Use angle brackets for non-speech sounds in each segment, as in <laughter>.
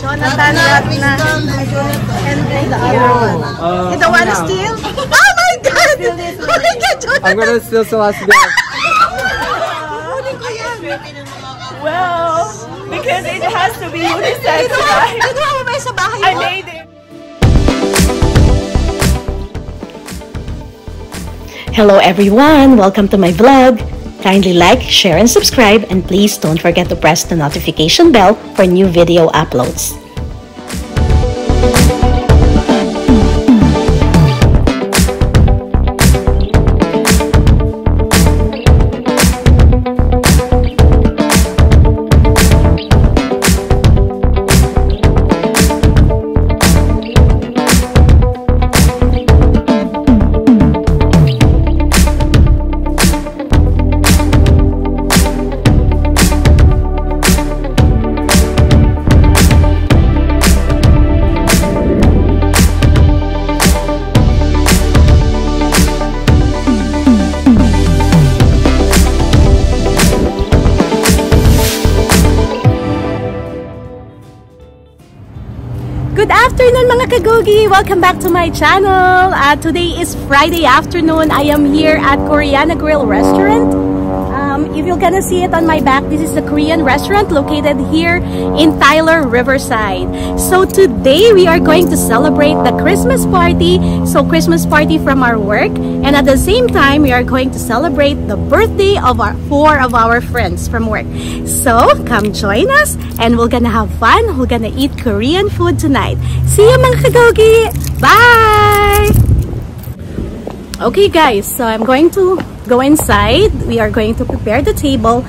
Jonathan Ratna. And thank you. Uh, You don't want to steal? <laughs> Oh my God! Oh my God, Jonathan! I'm gonna <laughs> steal Celeste's gift. Well, because it has to be unisex, Ito, right? ito mo ba sa bahay I mo? made it. Hello everyone! Welcome to my vlog! Kindly like, share, and subscribe and please don't forget to press the notification bell for new video uploads. Mga kagogi! Welcome back to my channel! Uh, today is Friday afternoon. I am here at Koreana Grill Restaurant. If you're gonna see it on my back, this is a Korean restaurant located here in Tyler, Riverside. So today we are going to celebrate the Christmas party. So Christmas party from our work. And at the same time, we are going to celebrate the birthday of our four of our friends from work. So come join us and we're gonna have fun. We're gonna eat Korean food tonight. See you mga kagogi! Bye! Okay guys, so I'm going to go inside. We are going to prepare the table.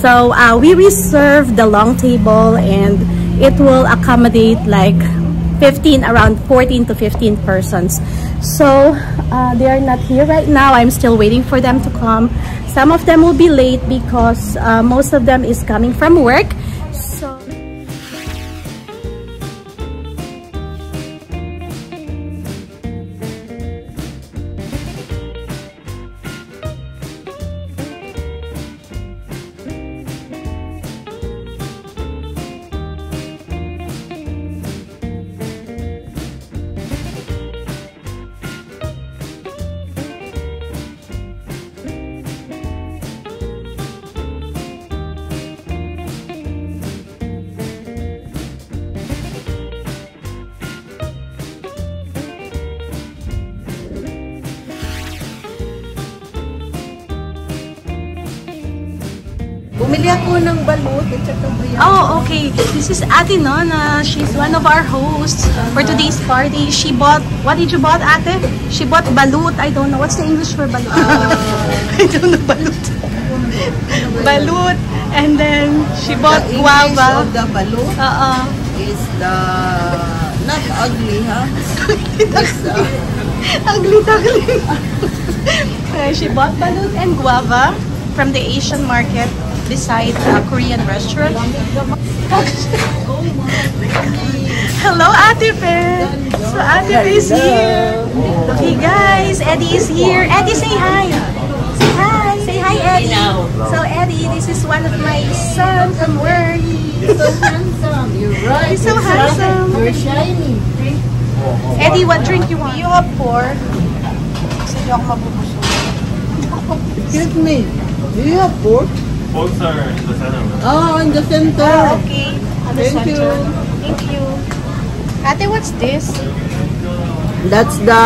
So uh, we reserve the long table and it will accommodate like 15, around 14 to 15 persons. So uh, they are not here right now. I'm still waiting for them to come. Some of them will be late because uh, most of them is coming from work. Bumili ako ng balut at saka. Oh, okay. This is Ate Nona. She's one of our hosts for today's party. She bought, what did you bought, Ate? She bought balut. I don't know. What's the English for balut? <laughs> I don't know balut. balut. And then she bought the English guava. of the balut Uh-uh. is the not ugly, huh? It's <laughs> uh, Ugly, ugly. <laughs> Uh, she bought balut and guava from the Asian market beside a Korean restaurant. <laughs> Hello, Ate Pe. So Ate Pe is here. Okay, guys, Eddie is here. Eddie, say hi. Say hi. Say hi, Eddie. So Eddie, this is one of my son from work. so handsome. You're right. He's so You're handsome. You're shiny. Eddie, what drink you want? You have four. Gusto niyo ako mabubusog. Excuse me. Do you have pork? Both are in the center. Oh, in the center. Ah, okay. The Thank center. you. Thank you. Ate, what's this? That's the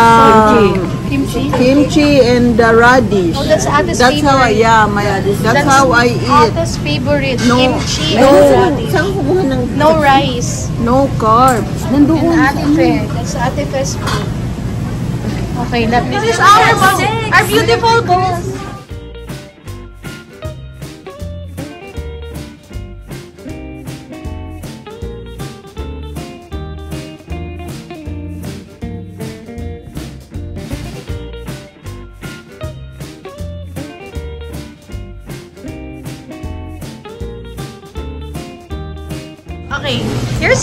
Kimchi. kimchi and the radish. Oh, that's Ate's That's how I, favorite. yeah, my, that's, how I eat. Ate's favorite. No, Kimchi no, and radish. No rice. no carbs. Nandoon. And Ate Fe. That's Ate Fe's food. Okay, let me... This is our bowl. Our beautiful bowls.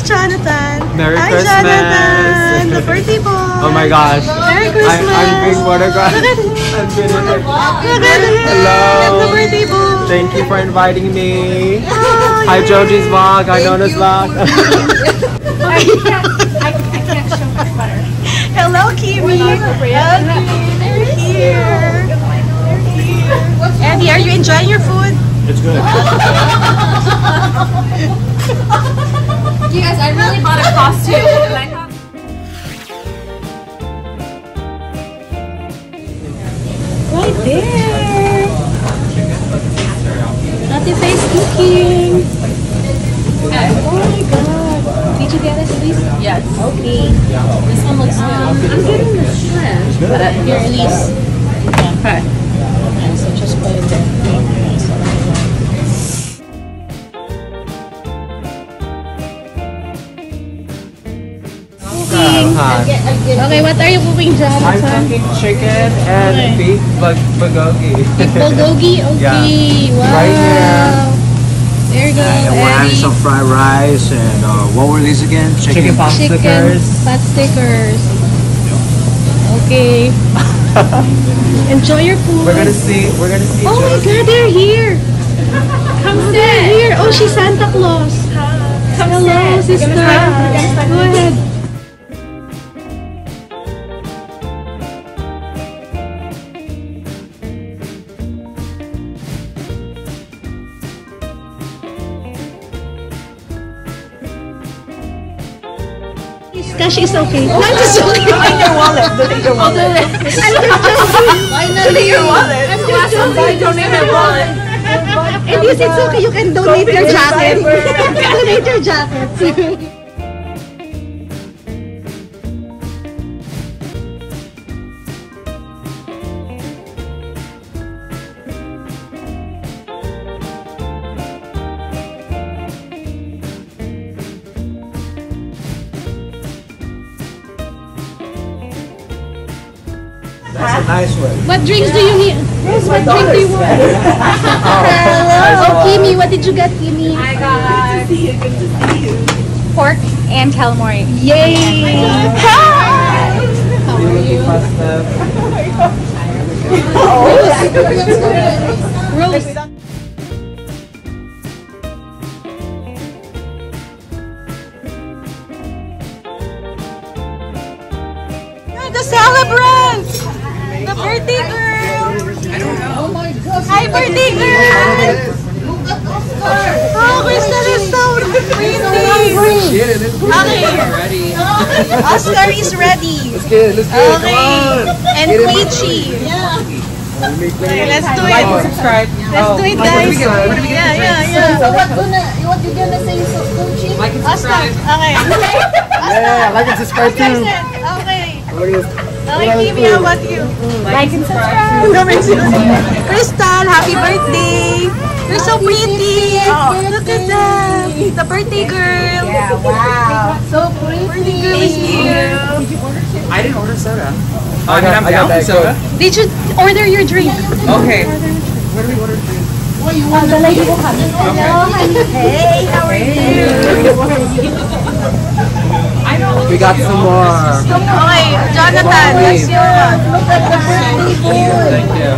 Jonathan. Merry Hi, Christmas. Jonathan. The birthday <laughs> boy. Oh my gosh. Merry Christmas. I'm being photographed. Look <laughs> at I'm being Look at him. Hello. The birthday boy. Thank you for inviting me. Oh, Hi yeah. Joji's vlog. Hi Nona's vlog. <laughs> Hello, Kimi. Okay, they're here. They're here. Eddie, are you enjoying your food? It's good. You guys, I really bought a costume. <laughs> Right there. Ate Faye's cooking. Oh my god. Did you get it, please? Yes. Okay. This one looks good. Um, I'm getting the shrimp. But here, Elise. Okay. Cooking. Okay, what are you cooking, I'm Jonathan? cooking chicken and beef bug bulgogi. Bulgogi? <laughs> Okay. Wow. Right here. There you go, And we're having some fried rice and uh, what were these again? Chicken pot Chicken stickers. fat stickers. Okay. <laughs> Enjoy your food. We're gonna see. We're gonna see. Oh my god, they're here. Come Oh, sit. they're here. Oh, she's Santa Claus. Come Hello, sit. sister. You're gonna start- you're gonna start Go ahead. Is okay. No, I'm just. Donate your wallet. Donate your wallet. I'm just joking. Donate your wallet. I'm The last one, joking. donate your wallet. And yes, it's okay. You can donate your jacket. <laughs> donate your jacket. <laughs> nice one. What drinks do you need? Rose, what drink do you want? Hello. Oh, Kimi, what did you get, Kimi? I got pork and calamari. Yay! Hi! How are you? Rose. Okay. Oscar is <laughs> ready. Let's get it. Let's get it. Come Okay. on. And Queechy. Okay, let's do it. Like and subscribe. Let's oh, do it, guys. Yeah, yeah, yeah. So what gonna, what you gonna say, so, Gucci? Like and Oscar. subscribe. Okay. <laughs> Yeah, like and subscribe Oscar too. said, okay. Look at this. Okay, Kimi, how about you? Like and subscribe. Crystal, happy birthday. You're so pretty. Oh, look at that. The birthday girl. Yeah, wow. So pretty. Birthday girl is here. I didn't order soda. Oh, I got, I'm down for soda. Did you order your drink? Okay. What do we order? Uh, the lady will come. Hello, honey. Hey, how are you? <laughs> We got some more. Okay, Jonathan, that's your one. Look at the birthday boy. Thank you.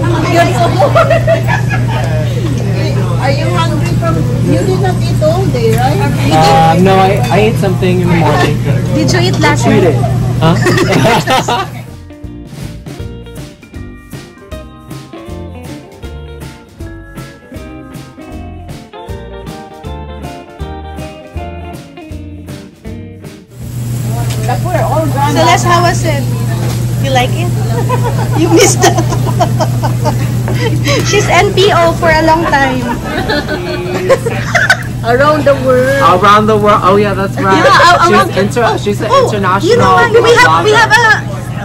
Are you hungry from, you did not eat all day, right? Uh, no, I, I ate something in the morning. Did you eat last night? Huh? <laughs> for a long time. <laughs> Around the world. Around the world. Oh yeah, that's right. Yeah, uh, around- she's inter- she's an Oh, international. you know what? We have we have a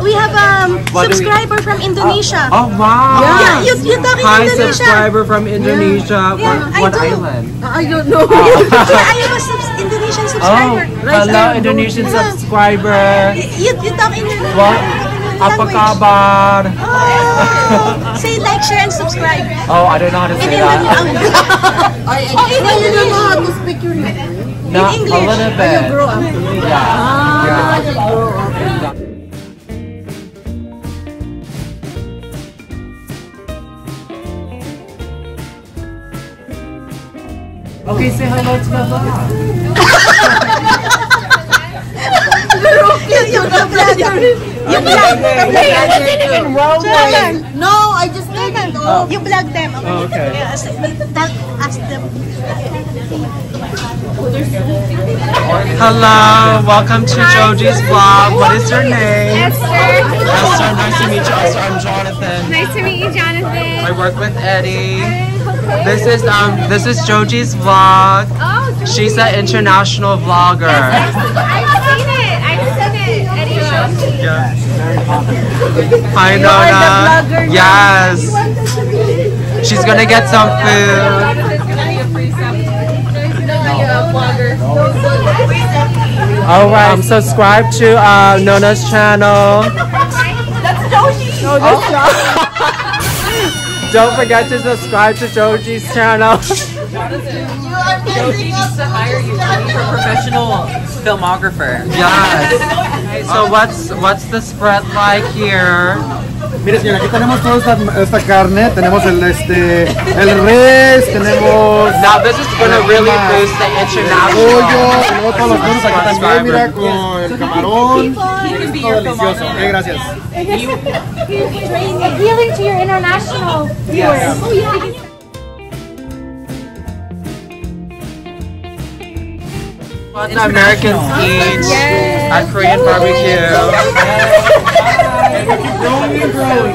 we have a What do we- subscriber from Indonesia. Oh wow. Yeah, you you talk in Hi, Indonesia. subscriber from Indonesia. Yeah, what I what do. island? I don't know. <laughs> yeah, I am a subs- Indonesian Oh, subscriber. hello Indonesian Yeah. subscriber. You, you talk Indonesian What? Apa kabar? Oh, <laughs> say like, share, and subscribe. Oh, I don't know how to say Indonesian. that. I, I, <laughs> Oh, in you don't know how English. to speak your language. No, a English. little bit. Grow up. Yeah. Ah. yeah. Okay, say hello to the <laughs> vlog. Rookie. Yung vlogger. Yung vlogger. No, I just turned it off. You vlog them. Oh, okay. Yes. Tell, ask them. Hello, welcome to Joji's vlog. What is your name? Esther. Esther, nice to meet you. Esther, I'm Jonathan. Nice to meet you, Jonathan. I work with Eddie. This is um this is Joji's vlog. Oh, She's an international vlogger. I've seen it. I've seen it. Eddie showed me. Hi Nona. Yes. She's gonna get some food. All right. Um, subscribe to uh, Nona's channel. Don't forget to subscribe to Joji's channel. <laughs> Joji needs to hire you for professional filmographer. Yes. So what's what's the spread like here? Mire señora, aquí tenemos toda esta, esta carne, tenemos el este, el res, tenemos Now this is gonna really boost the pollo, international. tenemos todos los productos aquí también, mira, con el camarón, todo delicioso. Ok, eh, gracias. Appealing to your international viewers. What the Americans eat at Korean barbecue.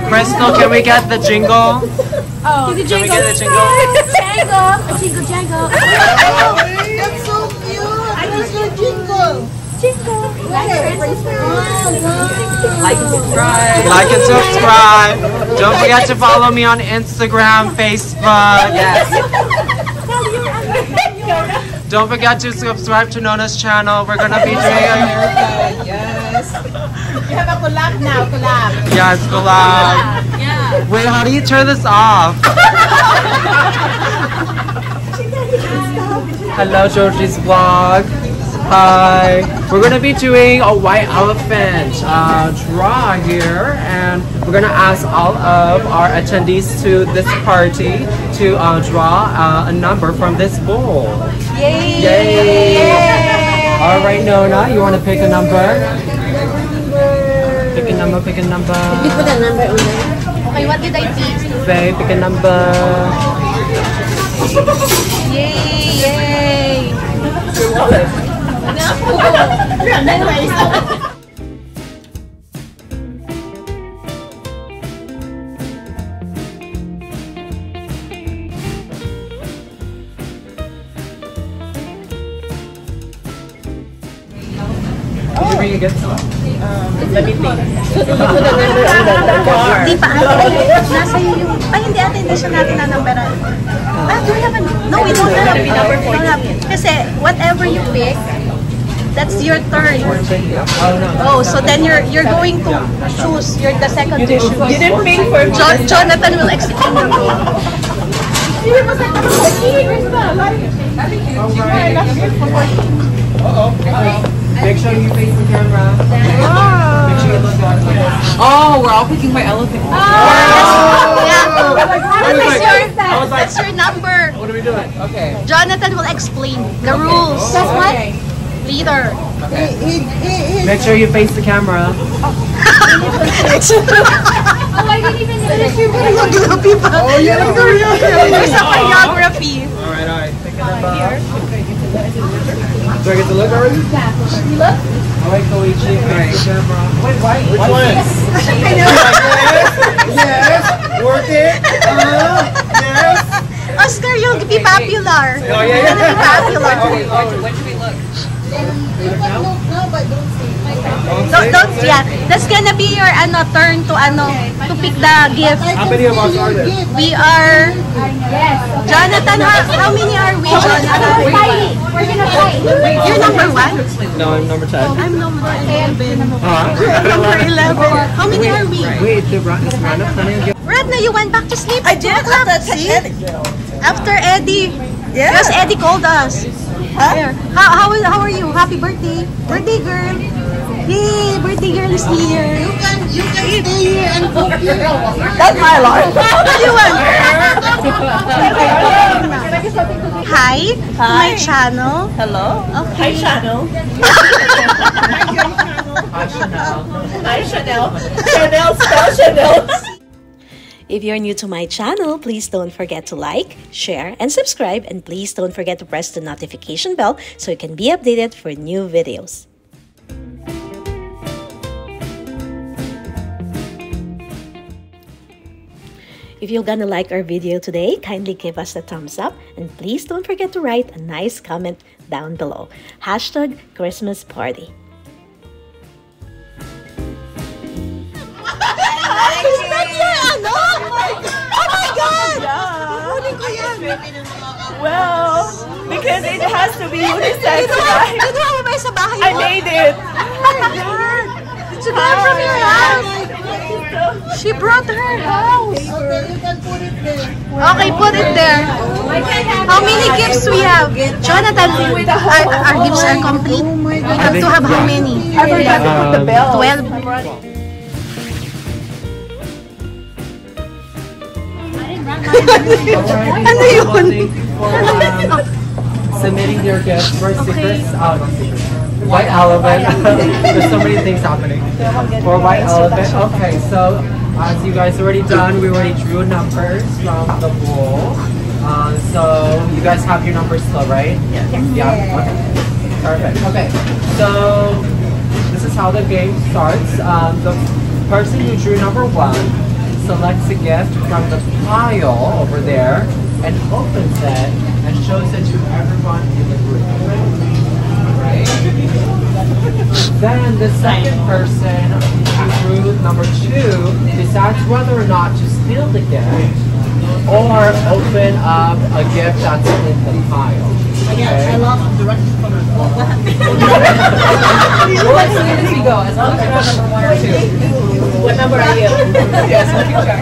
Crystal, <laughs> can we get the jingle? Oh, Can we get the jingle? Jangle. Jingle, jangle. That's so cute. Where's your jingle? Like, subscribe. Like and subscribe. Don't forget to follow me on Instagram, Facebook. Yes. Don't forget to subscribe to Nona's channel. We're gonna be doing a Yes. You have a collab now, collab. yes collab. Yeah. Wait, how do you turn this off? Hello, Joji's vlog. Hi. We're gonna be doing a white elephant uh, draw here, and we're gonna ask all of our attendees to this party to uh, draw uh, a number from this bowl. Yay! Yay! All right, Nona, you want to pick a number? Pick a number. Pick a number. Pick a number, number. Okay, what did I pick? Faye, pick a number. Yay! Yay! Did you bring a gift? Hindi pa ate. Nasa yung... Hindi ate. Hindi siya natin nanamberan. Ah, do we have a... No, we don't have. Kasi whatever you pick, that's your turn. Oh, so then you're you're going to choose. You're the second to choose. You didn't pick for John, Jonathan will explain <laughs> the rule. Make sure you face the camera. Make sure you look at it. Oh, we're all picking my elephant. Oh, yeah. That's your, that's your number. What are we doing? Okay. Jonathan will explain the rules. That's what? Leader. He, he, he, Make sure you face the camera. Oh, I didn't even notice you Choreography pa. Oh, yeah. There's a choreography. Alright, alright. Pick a number. Do I get to look already? Yeah. You look? Alright, Koichi, face the camera. Wait, why? Which one? Yes, work it. Uh, yes. Oscar, you'll be popular. Oh, yeah, You're gonna be <laughs> popular. When should we look? Don't, don't, yeah. That's gonna be your ano, turn to ano, to pick the gift. How many of us are there? We are, Jonathan, how, how many are we, Jonathan? We're gonna fight. You're number one? No, I'm number 10. I'm number 11. Huh? <laughs> Number 11. How many are we? Wait, the. Radna, you went back to sleep. I did. See? see? After Eddie. Yeah. Because Eddie called us. There. How, how, is- how are you? Happy birthday. Birthday girl. Yay, birthday girl is here. You can, you can stay here and cook here. That's my alarm. <laughs> What do you want? Hi, to my channel. Hello. Okay. channel. <laughs> Hi, Chanel. Hi, Chanel. Chanel, spell Chanel. If you're new to my channel, please don't forget to like, share, and subscribe. And please don't forget to press the notification bell so you can be updated for new videos. If you're gonna like our video today, kindly give us a thumbs up and please don't forget to write a nice comment down below. Hashtag Christmas Party. Well, because it has to be unisex, right? kinuha mo ba sa bahay I mo? made it. You get it from your house? She brought her house. Okay, put it there. How many gifts we have? Jonathan, our, our gifts are complete. We have to have how many? I forgot to put the bell. Twelve. Ano yun? Um, submitting your gifts for secrets. Oh. White elephant. <laughs> There's so many things happening. For white elephant. Okay, so as you guys already done, we already drew numbers from the bowl. Uh, so you guys have your numbers still, right? Yeah. Yeah. Okay. Perfect. Okay. So this is how the game starts. Um, the person who drew number one selects a gift from the pile over there and opens it and shows it to everyone in the group. Right? Then the second person drew number two decides whether or not to steal the gift or open up a gift that's in the pile. Okay? <laughs> We'll let you as we go, as long as you know number one or two. What number are you? <laughs> Yes, we'll keep track.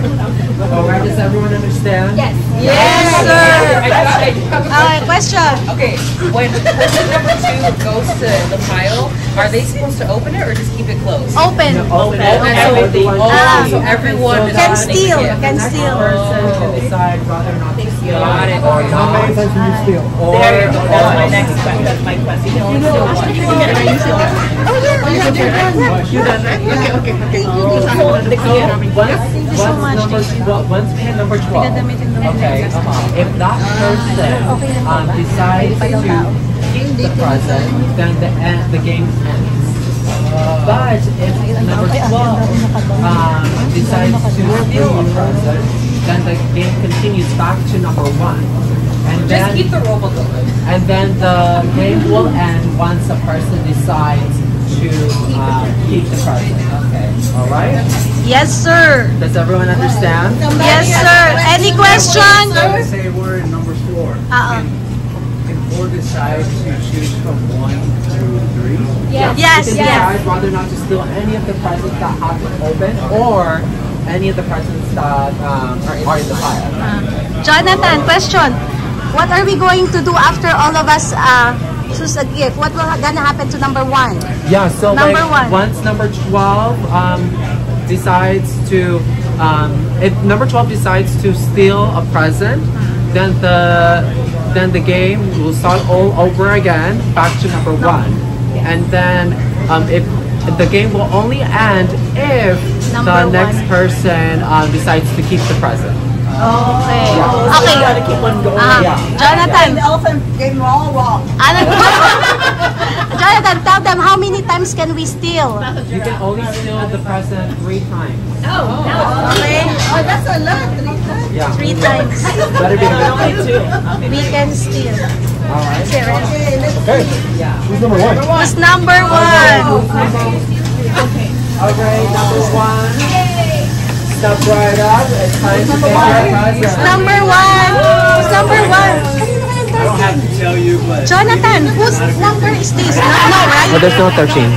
Alright, does everyone understand? Yes. Yes, I sir. got it, I got it. Uh, question. Okay, when person number two goes to the pile, are they supposed to open it or just keep it closed? Open. Open it. And Everything. Oh, Ah. so everyone is Can steal. Can Next steal. person can decide whether or not to steal Got it. or not. Or, There you go. That's my next question. That's my question. You only steal one. You done, right? Okay, okay, okay. Hold the key. Once, once, number, tw- once we hit number 12, okay, if that person um, decides to keep the present, then the, end, the game ends. But if number 12 um, decides to steal a present, then the game continues back to number 1. And Just then, keep the robot going. and then the game will end once a person decides to uh, keep the present. Okay, alright? Yes, sir. Does everyone understand? Yes, sir. Any question? Say we're in number four. Uh-uh. Can four decide to choose from one through three? Yes, yes. decide whether or not to steal any of the presents that have been opened or any of the presents that um, are, in the pile. Jonathan, question. What are we going to do after all of us uh, choose a gift? What will gonna happen to number one? Yeah, so Number like one. once number 12 um, decides to, um, if number 12 decides to steal a present, then the then the game will start all over again, back to number one. And then um, if the game will only end if Number the one. next person um, decides to keep the present. Okay. You Okay. gotta keep on going. Ah, Yeah. Jonathan. The elephant game wrong, wrong. Ano? Jonathan, tell them how many times can we steal? You can only steal the present three times. Oh. Okay. Oh, that's a lot. Three times. Yeah. Three times. Better be the We can steal. Alright. Serious. Okay. Who's number one? Who's number one? Okay. Alright, number one. Step right up. It's time to take your present. Number one. Who's number one? I don't have to tell you, but Jonathan, whose number is this? No, no, right? there's no 13.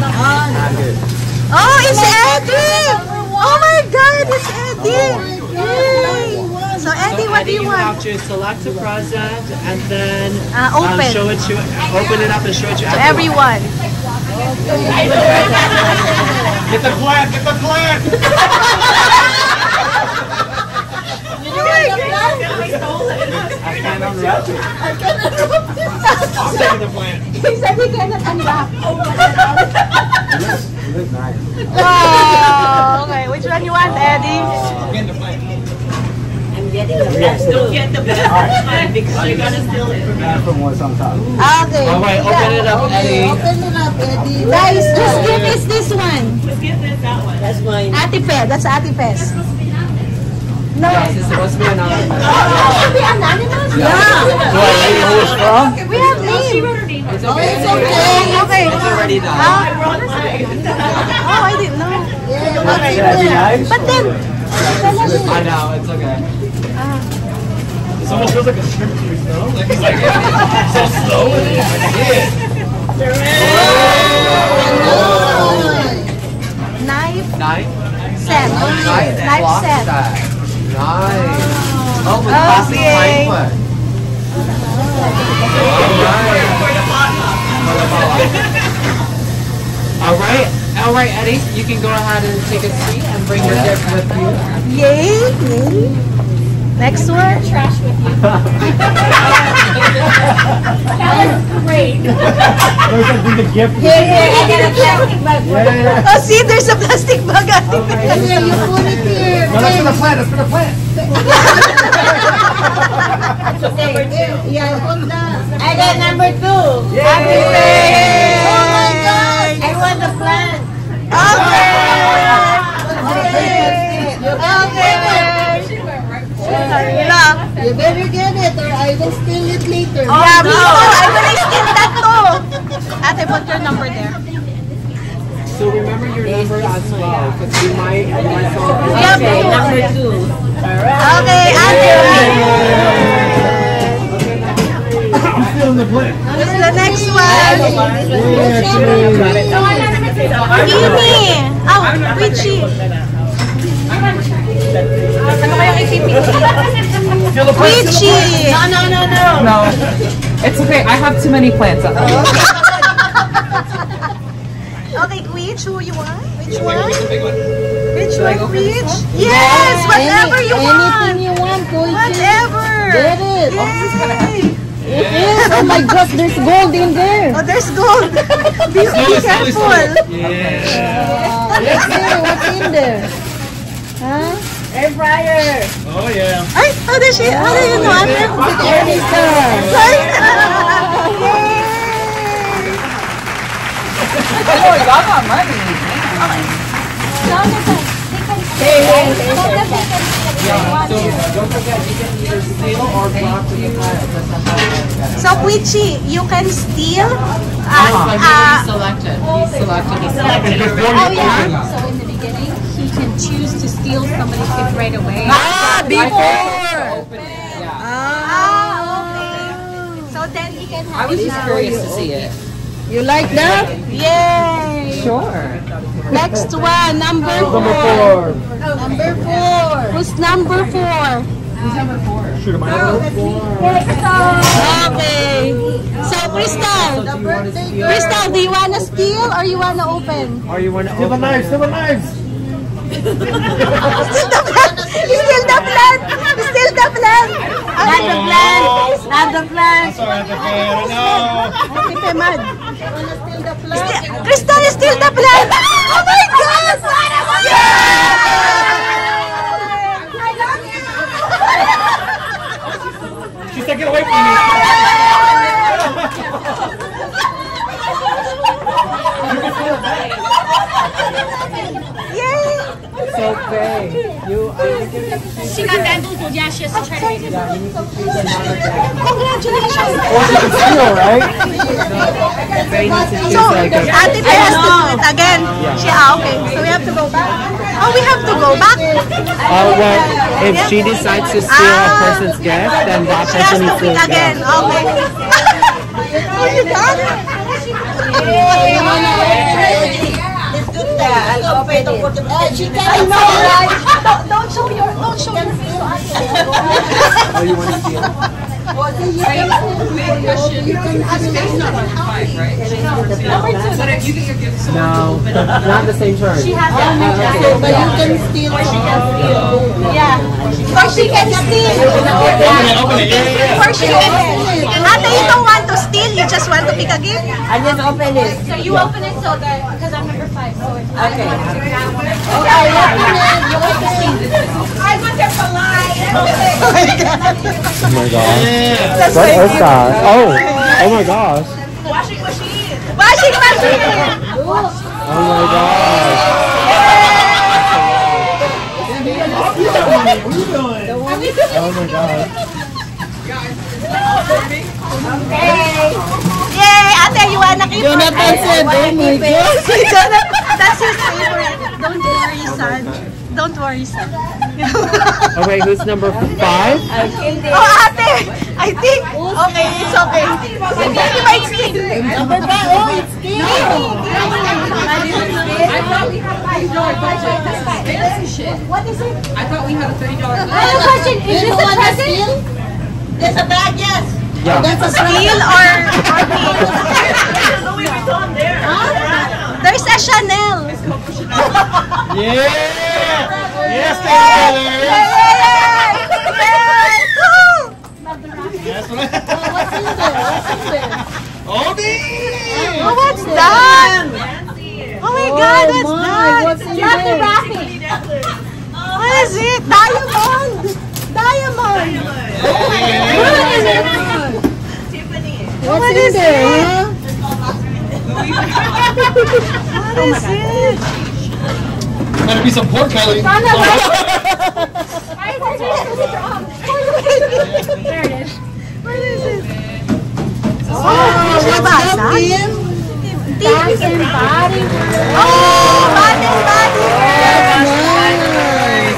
Oh, it's Eddie! Oh my God, it's Eddie! Yay! So Eddie, what do you want? You have to select a present and then Uh, open. show it to, open it up and show it to To everyone. get the plant, get the plant. <laughs> I can't unwrap it. I'm taking the plant. He said he cannot unwrap. is nice. Oh, okay. Which one you want, Eddie? I'm getting the plant. rest. Don't get the best one because you're gonna steal it. That from what's on top. Okay. All right, open it up, Eddie. Open it up, Eddie. Guys, just give us this one. Just get this, that one. That's mine. Ate that's Ate Fe's. No. Yes, it's supposed to be anonymous. Oh, it has to be anonymous? Do I read who it's from? We have name. Oh, it's okay. It's okay. Okay. It's already done. Oh, I oh, didn't know. Okay. That'd be nice. But then, I know, it's okay. Ah. This almost feels like a script to you know? Like, it's like <laughs> so slow and knife Nine. set. Nice. Knife Block set. set. Nice. Oh, with plastic Okay. pine foot. All right. All right, Eddie, you can go ahead and take a seat and bring your gift with you. Yay. Yay. Next one. Trash with you. <laughs> that was great. There's like bring the gift. I got a plastic bag. Yeah, yeah, yeah. Oh, see, there's a plastic bag. Ate Fe. Yeah, you put it here. No, that's for the plant. That's for the plant. Yeah, put that. I got number two. Ate Fe. Oh my God! I want the plant. Okay. You better get it or I will steal it later. Oh, yeah, me too. I will steal that too. Ate, put your number there. So remember your number as well, because you might, you might solve Yeah, Number two. Alright. Okay, Ate. I'm still in the plant. What's the next one? Yeah, actually. Ini. Oh, Richie. Ano kayong isipin? Richie. No, no, no, no. No. It's okay. I have too many plants at home. <laughs> Okay, which who you want? Which one? Which one, which? Yes, whatever you Anything want. you want, go. Whatever. Get it. Yay. Oh, it is. Oh my God, there's gold in there. Oh, there's gold. <laughs> Be, be careful. Let's see what's in there. Huh? Air fryer. Oh, yeah. Ay, how does she, how do you know? Ate? oh, y'all got money. So don't forget, you can either steal or block the pile. That's not how it So, Quichi, you can steal uh, Uh, uh, he selected. He selected. He selected. Oh, yeah. Can choose to steal somebody's gift right away. ah, before. Open. Yeah. Ah, okay. So then he can I was just now. curious to see it. You like that? Yay! Sure. Next one, number four. Number four. four. Number four. Who's number four? Shoot him out. Okay. So, Crystal. Crystal, do you wanna steal or you wanna open? Or you want to Steal the open knives. Steal the knives. Steal the plant! Steal the plant! Steal the plant! Not the plant! Not the plant! Sorry, the. No. Him mad. Steal- Crystal, steal the plant! Oh my God! She's taking away from me. Yay! It's okay. You, I think you need to She got bamboozled. Yeah, she has to try to get it. Congratulations! Or she can steal, right? They need to choose So, like a Ate Fe has to do it again. She, ah, okay. So we have to go back. Oh, we have to go back? Oh, well, if she decides to steal a Ah. person's gift, then that She has person to needs win to again. Okay. oh, you got <laughs> it? I'll open it. Uh, she I can know, right? <laughs> Don't, don't show your, don't show your face to Ate. Oh, you want to steal? No, not the same turn. She has that. But you can steal. Yeah. Or she can steal. Open it, open it. Yeah, yeah. Or she can Ate, you don't want to steal. you just want to pick a gift? I just open it. So you open it so that because I'm number five. So it's Okay. okay. Okay, open it. You open it. I want them to lie. Oh my gosh. What is that? Oh, oh my gosh. Washing machine. Washing machine! <laughs> Oh my gosh. Oh my gosh. Yay! Ate, you wanna keep Jonathan said, oh my God. <laughs> Jonathan, <laughs> that's his favorite. Don't worry, son. Don't worry, son. Okay, who's number five? Oh, ate! I think, okay, it's okay. I think you might steal. Number five. Oh, it's Kim. I thought we had a five dollar budget. That's fancy. What is it? I thought we had a thirty dollar I have a question. Is this a present? There's a bag, yes. Yeah. That's a Steal or, or Louis Vuitton there. There's a Chanel. Yeah! Yes, Yay! Yay! Yay! Cool! What's in there? What's in there? Oh, damn! Oh, what's that? Oh my God, what's my, that? what's in Wrap the there? wrapping. What is it? Diamond! Diamond! What's What in is there, it? huh? What is it? Better be some pork belly. Why is it wrong? There it is. What is it? Oh, Ano what's ba? up, Saan? Kim? Bath and body. Oh! Body, body! Nice.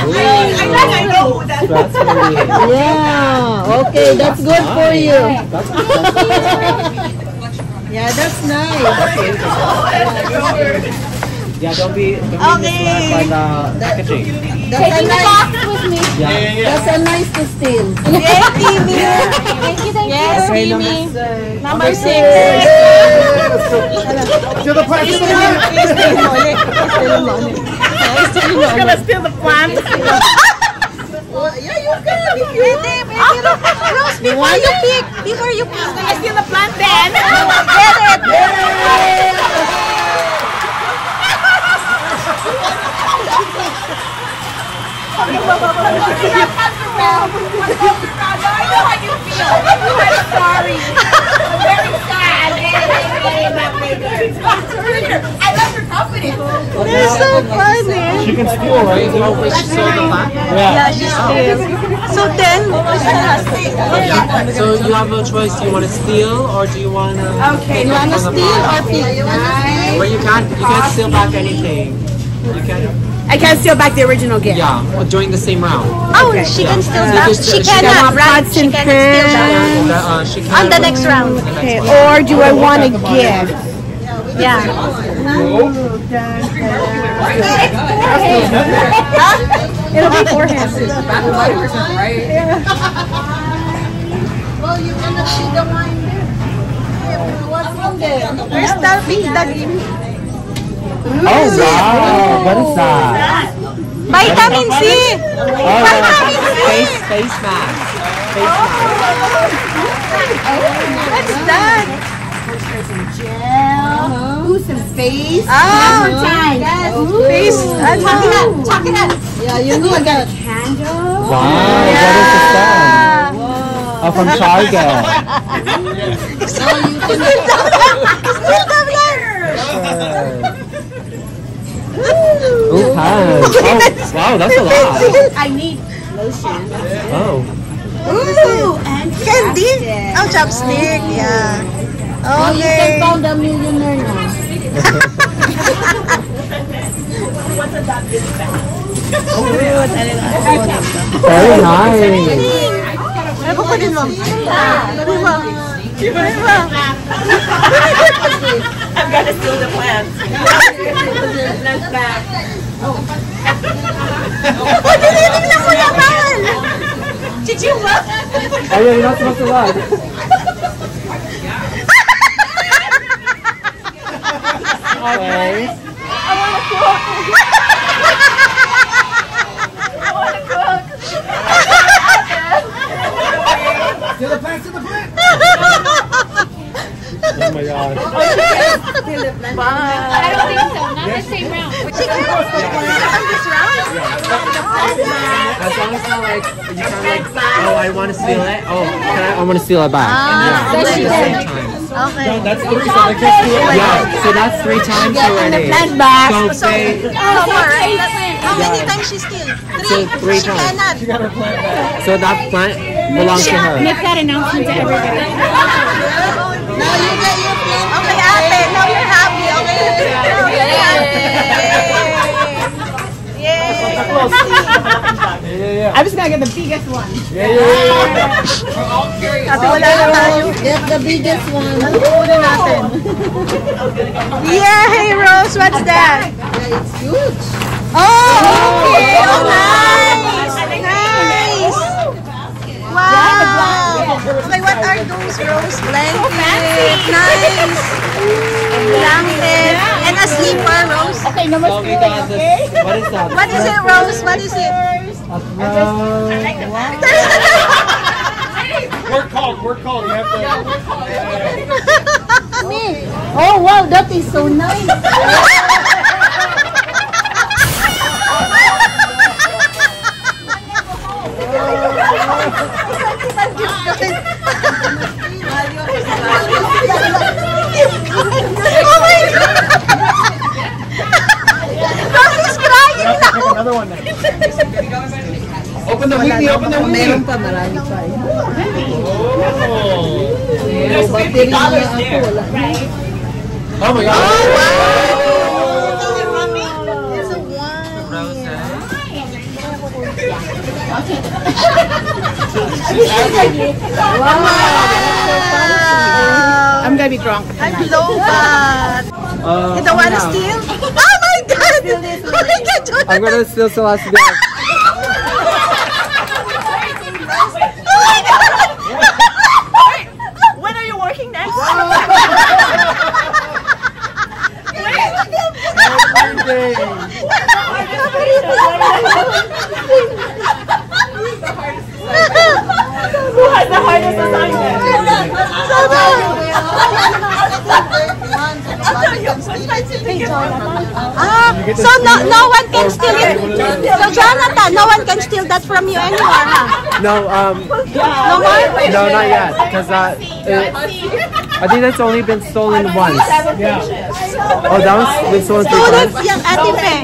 I think I know who that is. That's really, Yeah, okay, that's good for you. that's, Yeah, that's nice. yeah, don't be, don't be Okay. misled by the packaging. That's a Taking the nice, box with me. Yeah. that's a nice to steal. Yay, Timmy! <laughs> Thank you, thank Yes, you. Timmy. Number six. To the plant, to the plant. Who's gonna steal the plant? Yeah, you can. If you Pwede, ah! pwede. Rose, before you pick, before you pick, gonna steal the plant then. <laughs> Get it? I know how you feel. I'm sorry. I'm very sad. I love your company. They're so funny. She can steal, right? Oh, wait, she the? Yeah, steals. So then, Yeah. So you have no choice. Do you want to steal or do you want to? Okay. you wanna steal or pick? But you can't. You can't steal back anything. You can. I can't steal back the original gift. Yeah. or During the same round. Oh, she can steal back. She she cannot, cannot right? She cannot steal back. The, uh, she can. On the next round. Okay. Or do I want to give? Yeah. It'll be four hands. Bath and body works is right. Well, you cannot see the wine there. What's in there? There's the big doggy. Oh wow! What is that? Vitamin C. Oh, Vitamin C. face face mask. Face mask. What's that? Who's some face? Oh, Yes. Oh. face. Uh, ano? Chocolate. Yeah, you know that. Wow! What is the scent? Yeah. Oh, from Target. <laughs> <laughs> Still the <laughs> Oh, pants. Oh, wow, that's a lot. I need lotion. Oh. Ooh, and candy. Oh, chopstick. Oh. Yeah. Oh, you can Okay. found a millionaire now. Very <laughs> nice. Ano po din mo? Ano mo? Ano mo? I'm gonna steal the plants. Let's back. Oh, tinitingnan mo naman! Did you look? Oh, yeah, you're not supposed to lie. Okay. To the plant, to the gosh. <laughs> I don't think so. Not the same round. She can on this round. As long as not like you kind like, oh, I want to steal it. Oh, can I? I want to steal it back. Ah, yeah, so at the same time. Okay. That's three, so they can't do it. Yeah, so that's three times already. back. So say, Oh, more, right? How many times she steal? Three. So three she times. cannot. She got her plant back. so that plant belongs to her. Make that announcement to everybody. Now you get your plant. Okay, ate. Now you're happy. Okay. Now you're happy. Yay. I'm just gonna get the biggest one. Yeah, yeah, yeah. Ate, wala na tayo. Get the biggest one. Ano kukunin natin? Yay, Rose! What's that? Yeah, it's huge. Oh, okay. Oh, nice. Nice. Wow. Okay, what are those, Rose? Blanket. Nice. Blanket. And a sleeper, Rose. Okay, number So we got this. What is that? What is it, Rose? What is it? <laughs> Work called, work called. You have to. <laughs> Oh wow, that is so nice. <laughs> Open the Whitney, open the Whitney. Meron pa, marami pa. Oh my god. There's a one. Wow. I'm gonna be drunk. I'm low-fat. Uh, You don't want to yeah. steal? Oh my God! Oh my God, I'm gonna steal Celeste's <laughs> bag. Oh my God! When are you working next? Who has the hardest Ah, so no, no one can steal it. So Jonathan, no one can steal that from you anymore, huh? No, um, No more? no, not yet, because that. uh, I think that's only been stolen once. Yeah. Oh, that was been stolen So three that's times. yung Ate Fe.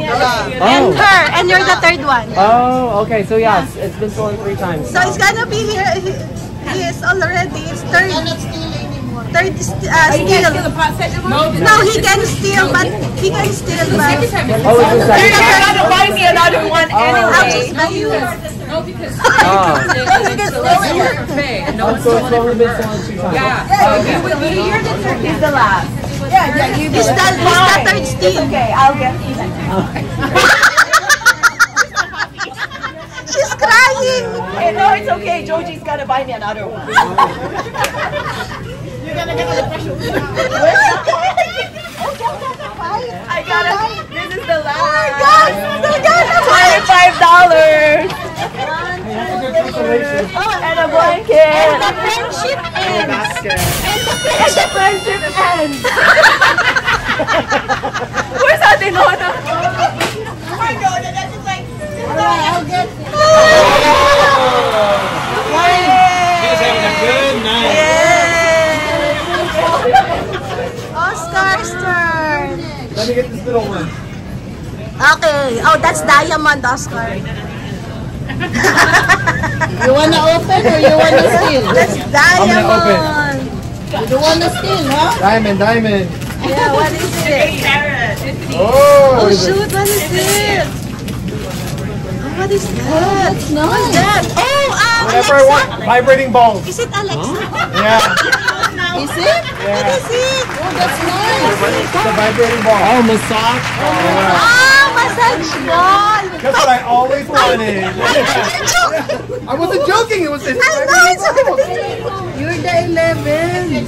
And Oh. her, and you're the third one. Oh, okay. So yes, it's been stolen three times. So it's gonna be here. He, he is already. It's third. Third st- uh, steal. No, he can steal, but he can steal. But Oh, it's the second. gonna buy me another one anyway. I'll just buy you. No, because Oh. <laughs> it's the buffet and no one's So it's only been stolen two times. Yeah. You would be, you're the third. He's the last. Yeah, yeah. He's the, he's the third steal. Okay, I'll get even. She's crying. Hey, no, it's okay. Joji's gonna buy me another one. <laughs> You're gonna get the special. I got it. This is the last. Oh my God! They're oh gonna buy. Twenty-five dollars. Oh, and a blanket. And the friendship ends. And the friendship, friendship ends. <laughs> Where's Ate Nona? Oh my God, that is like. Alright, I'll get. <laughs> She's having a good night. Oscar's turn. Let me get this little one. Okay. Oh, that's Diamond Oscar. You wanna open or you wanna <laughs> steal? That's gonna open. Diamond. You wanna steal, huh? Diamond, diamond. Yeah, what is it? Oh, Oh shoot, what is it? Oh, what is that? What is that? Oh, um, whatever I want. Vibrating balls. Is it Alexa? Yeah. <laughs> Is it? What is it? Oh, that's nice. The vibrating ball. Oh, massage. Ah, massage ball. That's what I always wanted. <laughs> I wasn't joking. It was this. I know it's You're the 11.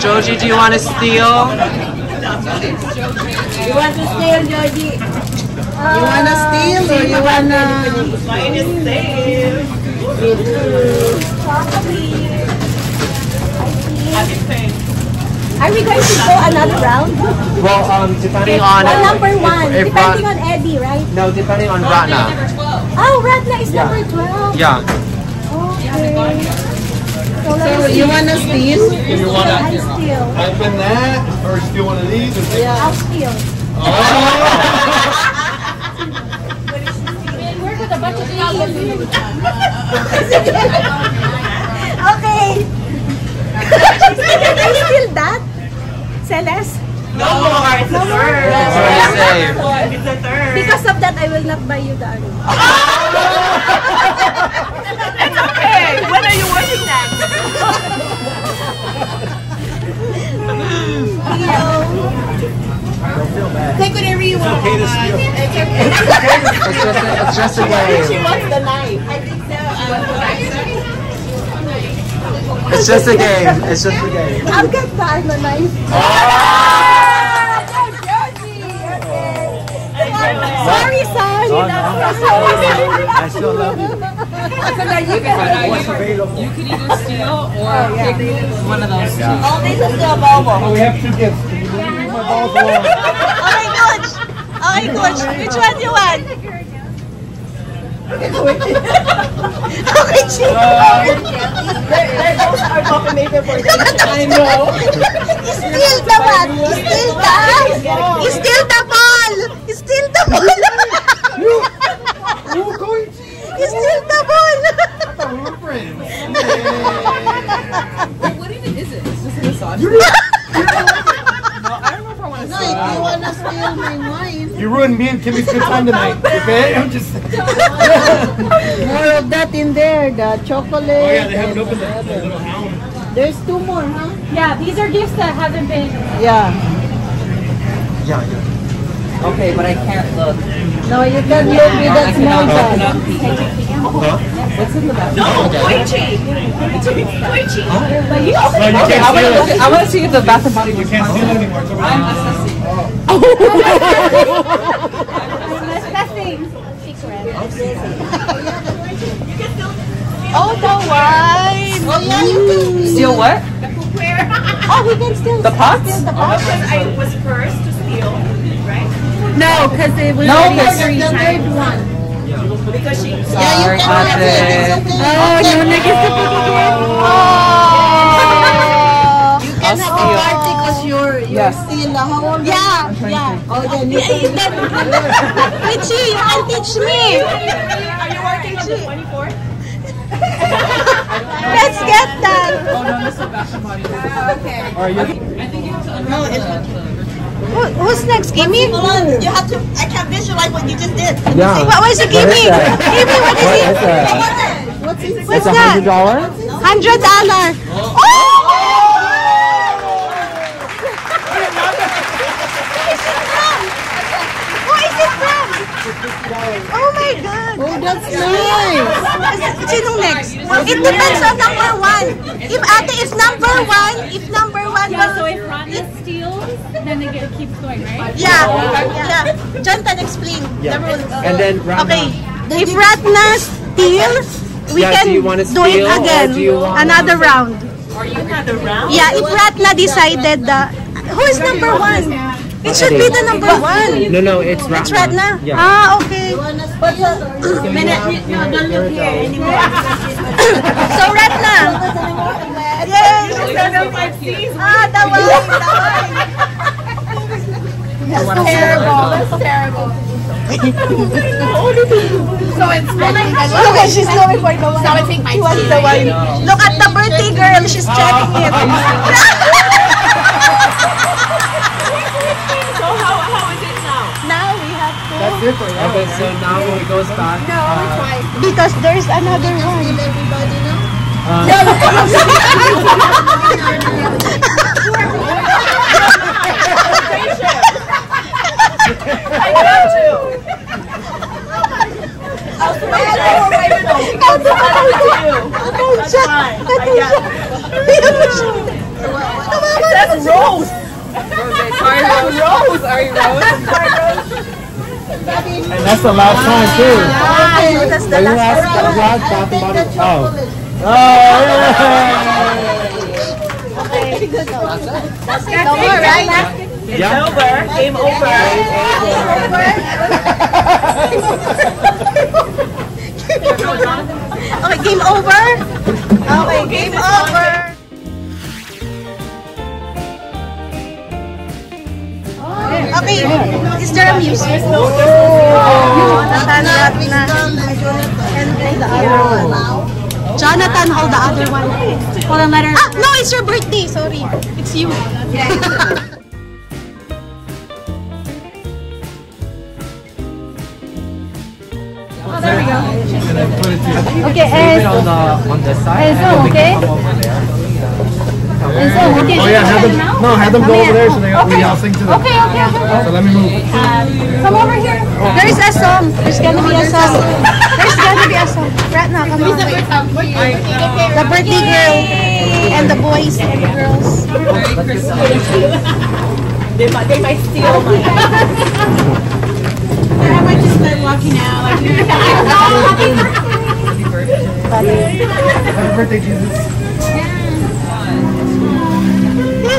Joji, do you want to steal? You want to steal, Joji? You wanna uh, steal or you wanna... Mine is safe. Are we going to go another round? Well, um, depending on Or number one, if, if depending Rat- on Eddie, right? no, depending on Ratna. Oh, Ratna is Yeah. number 12. Yeah. Okay. So, So you wanna steal? You wanna I steal. open that or steal one of these? Or take- I'll steal. Oh. <laughs> <laughs> Okay. <laughs> Can you feel that? Celeste? No more. It's No a more? third. Already saved. It's a third. Because of that, I will not buy you the ano. <laughs> It's okay. When are you working next? Take whatever you want. okay to steal. It's okay. It's just a, it's just a game. wants the knife. I think so. It's just a game. It's just a game. I'll get the ano knife. Sorry, son. No, no. I still love you. What's available? You could either steal or pick one of those two. All these are still available. Oh, we have two gifts. Can you leave my balls alone? Okay, coach. Okay, coach. Which one do you want? Okay, Chief. I know. Steal the what? Steal the... Steal the ball! Steal the ball! You're going to. Steal the ball! I thought we were friends. What even is it? Is this a massage? You wanna steal my wine. You ruined me and Kimmy's good time tonight. <laughs> Okay? I'm just. <laughs> More of that in there, the chocolate. Oh yeah, they haven't opened the, the little hound. There's two more, huh? Yeah, these are gifts that haven't been. Yeah. Yeah, yeah. Okay, but I can't look. No, you can look with that small bag. What's in the back? No, Koichi. It's a Koichi. But you No, you okay, can't I want to steal look. it. At, I want to see if the Bath and Body You can't steal it anymore. I'm there. assessing. Oh, the wine! Oh, yeah, you can. Steal what? Oh, he can still The pots? steal the pots. Oh, because I was first to steal, right? No, because it was No, already because three The times. third one. Because she. Yeah, you Sorry, can have it. Ate. It's okay. Oh, no, nag You can have a steal. Oh. party because you're, you're Yes. still, uh, how old? Yeah, yeah. Oh, then <laughs> you can. Richie, you can teach me. Are you working on the 24th? <laughs> Let's get that. Oh no, this is Bath and Body Works. Okay. All right, you. I think you have to unwrap Who, who's next? Gimme? Hold on. You have to. I can't visualize what you just did. Yeah. What was it? Gimme? Gimme, what is it? What's it? What's It's a that? hundred dollar. Hundred dollar. Oh! Oh my God. Oh, that's nice. Sinong next? It depends on number one. If ate is number one, if number one Yeah, so if Ratna steals, then they get keeps going, right? Yeah, yeah. Jonathan, explain the rules. And then Ratna. Okay, if Ratna steal, we Yeah, can do it steal or again. do Another round. Are you another round? Yeah, if Ratna decided the... Who is number one? It should be the number one. No, no, it's Ratna. It's Ratna? Yeah. Ah, okay. No, don't look here anymore. <laughs> So Ratna. Yes. Ah, the wine, the wine. That's terrible. That's terrible. so it's spending a Look at she's going for the wine. So I think my She wants the wine. Look at the birthday girl. She's checking it. <laughs> <laughs> have to. That's different. So now when it goes back, uh, Because there's another one. Everybody know? I got to. That's fine. I got That's Rose. Ari Rose. Ari Rose. And that's the last time too. Ah, so that's the Are you last last, one. last Bath and Body? The chocolate. Oh. Oh, yeah. good. That's it. That's it. No more, right? Yeah. over. Game over. <laughs> Okay, game over? Okay, game over. Okay, is there a music? Oh, Jonathan, And the other one. Jonathan, hold the other one. Hold on, let her. Ah, no, it's your birthday. Sorry. It's you. <laughs> Okay, Leave it on the on the side. and we can come over there. Oh yeah, have them, no, have them go over there so they, we all sing to them. Okay, okay, okay. So let me move. Um, come over here. There's a song. There's gonna be a song. There's gonna be a song. Right now, come on. The birthday girl and the boys and the girls. They might, they might steal my. I might just start walking out. Like, Happy birthday, Jesus.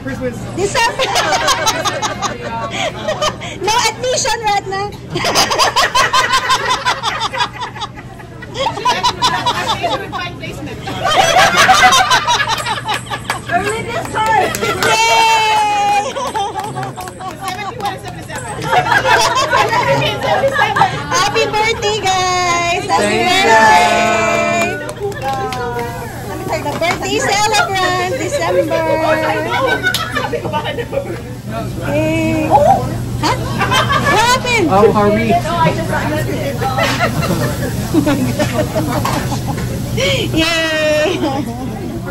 you're not gonna work on Christmas. December. <laughs> no admission right now. Early this time. Yay! Happy birthday, guys! Happy Thank birthday! Let me tell you, the birthday celebrant, December. Hey. Huh? What happened? Oh, hurry. <laughs> Yay!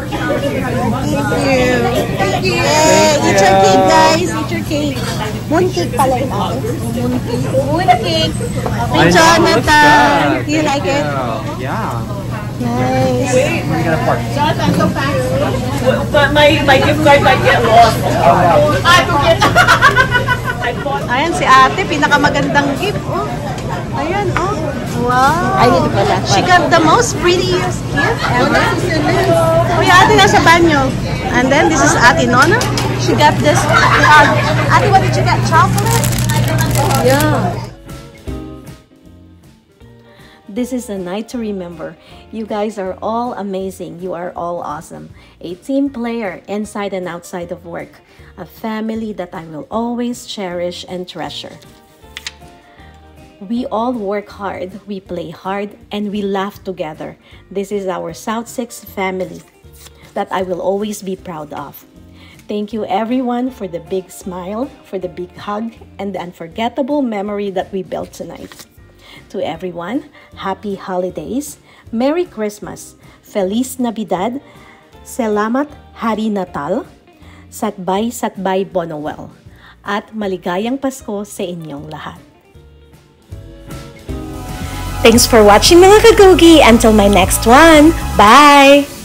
Thank you. Thank you. Yay! Eat your cake, guys. Eat your cake. Mooncake pala yung akin. Mooncake. Mooncake. I Hey, Jonathan. Do you like it? Yeah. Nice. We're gonna park. But my, my gift card might get lost. I forget. <laughs> I bought Ayan, si ate, pinakamagandang gift. Oh. Ayan, oh. Wow. Ay, dito pala. She got the most prettiest gift ever. Oh, yung ate nasa banyo. And then, this is ate Nona. She got this. Uh, ate, what did you get? Chocolate? Yeah. This is a night to remember. You guys are all amazing. You are all awesome. A team player inside and outside of work. A family that I will always cherish and treasure. We all work hard, we play hard, and we laugh together. This is our South Six family that I will always be proud of. Thank you, everyone, for the big smile, for the big hug, and the unforgettable memory that we built tonight. To everyone, happy holidays, Merry Christmas, Feliz Navidad, Selamat Hari Natal, Satbay Satbay Bonowel, at maligayang Pasko sa inyong lahat. Thanks for watching mga kagogi. Until my next one. Bye!